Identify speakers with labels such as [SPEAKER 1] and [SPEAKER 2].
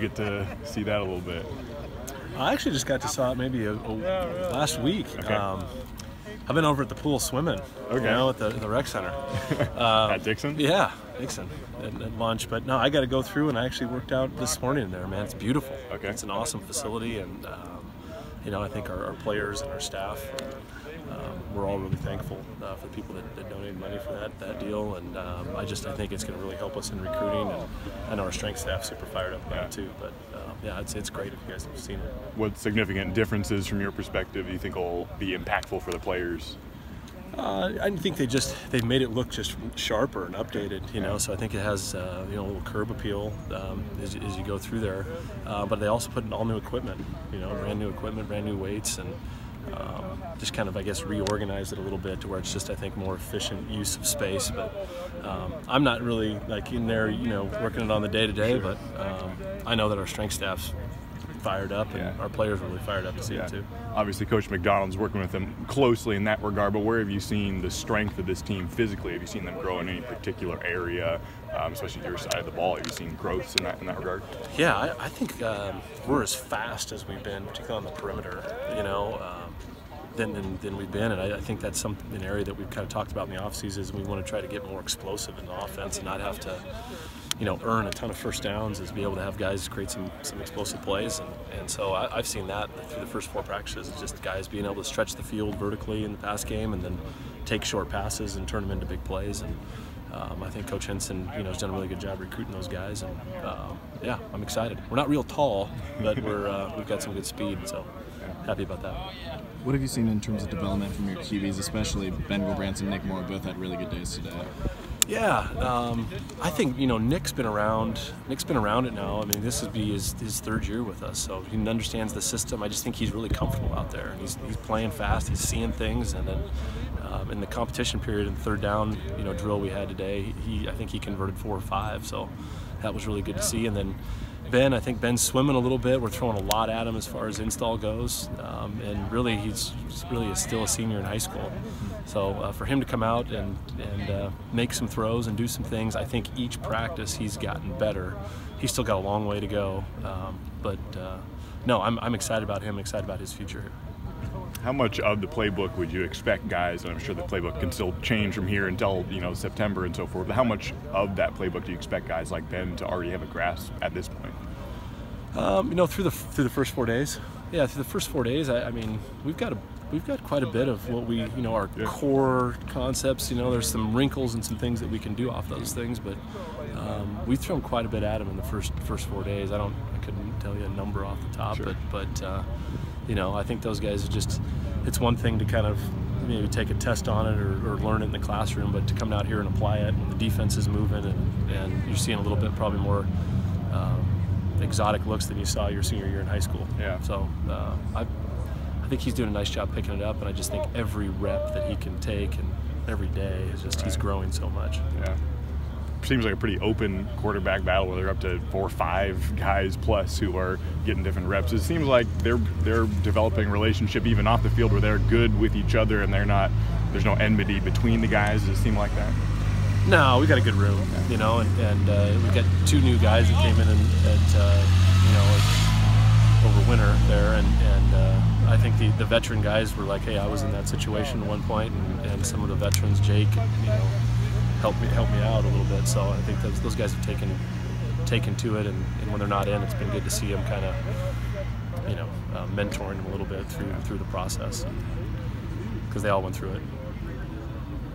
[SPEAKER 1] get to see that a little bit?
[SPEAKER 2] I actually just got to saw it maybe a, a, last week.
[SPEAKER 1] Okay.
[SPEAKER 2] Um, I've been over at the pool swimming.
[SPEAKER 1] Okay.
[SPEAKER 2] You know, at the, the rec center.
[SPEAKER 1] At Dixon?
[SPEAKER 2] Yeah, Dixon at, at lunch. But no, I got to go through, and I actually worked out this morning in there. Man, it's beautiful.
[SPEAKER 1] Okay.
[SPEAKER 2] It's an awesome facility, and um, you know, I think our, our players and our staff. Um, we're all really thankful uh, for the people that, that donated money for that, that deal, and um, I just I think it's going to really help us in recruiting, and I know our strength staff super fired up about it too. But um, yeah, it's, it's great if you guys have seen it.
[SPEAKER 1] What significant differences from your perspective do you think will be impactful for the players?
[SPEAKER 2] Uh, I think they just they've made it look just sharper and updated, you know. So I think it has uh, you know a little curb appeal um, as, as you go through there. Uh, but they also put in all new equipment, you know, brand new equipment, brand new weights, and um, just kind of I guess reorganize it a little bit to where it's just I think more efficient use of space. But um, I'm not really like in there, you know, working it on the day to day. But um, I know that our strength staff's fired up, and
[SPEAKER 1] Yeah.
[SPEAKER 2] our players are really fired up to see it too.
[SPEAKER 1] Obviously, Coach McDonald's working with them closely in that regard, but where have you seen the strength of this team physically? Have you seen them grow in any particular area, um, especially your side of the ball? Have you seen growth in that in that regard?
[SPEAKER 2] Yeah, I, I think um, we're as fast as we've been, particularly on the perimeter. You know, um, than, than, than we've been, and I, I think that's some an area that we've kind of talked about in the offseason. Is we want to try to get more explosive in the offense and not have to, you know, earn a ton of first downs. Is be able to have guys create some some explosive plays, and, and so I, I've seen that through the first four practices. Just guys being able to stretch the field vertically in the pass game, and then take short passes and turn them into big plays. And um, I think Coach Hynson, you know, has done a really good job recruiting those guys, and um, yeah, I'm excited. We're not real tall, but we're uh, we've got some good speed, so happy about that.
[SPEAKER 3] What have you seen in terms of development from your QBs, especially Ben Gulbranson, Nick Moore, both had really good days today?
[SPEAKER 2] Yeah, um, I think you know Nick's been around. Nick's been around it now. I mean, this would be his, his third year with us, so he understands the system. I just think he's really comfortable out there, he's, he's playing fast. He's seeing things, and then um, in the competition period and third down, you know, drill we had today, he I think he converted four or five, so that was really good to see. And then Ben, I think Ben's swimming a little bit. We're throwing a lot at him as far as install goes, um, and really he's really is still a senior in high school. So uh, for him to come out and and uh, make some throws and do some things, I think each practice he's gotten better. He's still got a long way to go, um, but uh, no, I'm, I'm excited about him. Excited about his future here.
[SPEAKER 1] How much of the playbook would you expect, guys? And I'm sure the playbook can still change from here until you know September and so forth. But how much of that playbook do you expect guys like Ben to already have a grasp at this point?
[SPEAKER 2] Um, you know, through the through the first four days. Yeah, through the first four days, I, I mean, we've got a we've got quite a bit of what we you know our
[SPEAKER 1] Yeah.
[SPEAKER 2] core concepts. You know, there's some wrinkles and some things that we can do off those things, but um, we've thrown quite a bit at them in the first first four days. I don't, I couldn't tell you a number off the top,
[SPEAKER 1] Sure.
[SPEAKER 2] but but uh, you know, I think those guys are just. It's one thing to kind of maybe take a test on it or, or learn it in the classroom, but to come out here and apply it, and the defense is moving, and, and you're seeing a little bit probably more. Um, exotic looks than you saw your senior year in high school.
[SPEAKER 1] Yeah.
[SPEAKER 2] So uh, I, I think he's doing a nice job picking it up, and I just think every rep that he can take and every day is just he's growing so much.
[SPEAKER 1] Yeah. Seems like a pretty open quarterback battle where they're up to four or five guys plus who are getting different reps. It seems like they're they're developing relationship even off the field where they're good with each other and they're not there's no enmity between the guys. Does it seem like that?
[SPEAKER 2] No, we got a good room, you know, and, and uh, we got two new guys that came in and, at, uh, you know, over winter there, and, and uh, I think the, the veteran guys were like, hey, I was in that situation at one point, and, and some of the veterans, Jake, you know, helped me helped me out a little bit. So I think those, those guys have taken taken to it, and, and when they're not in, it's been good to see them kind of, you know, uh, mentoring them a little bit through through the process, because they all went through it.